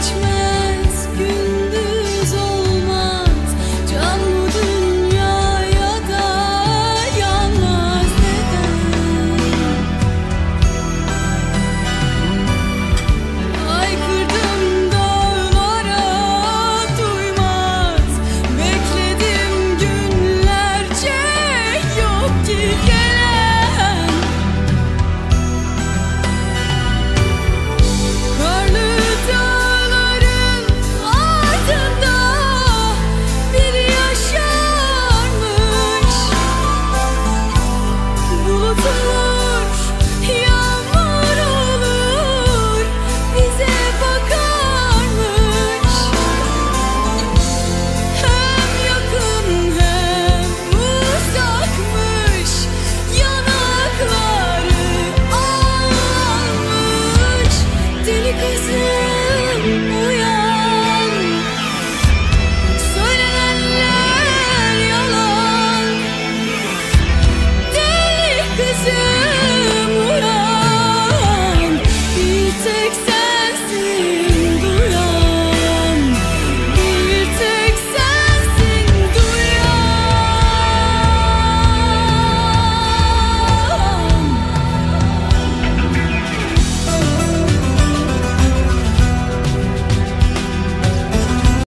geçme pieces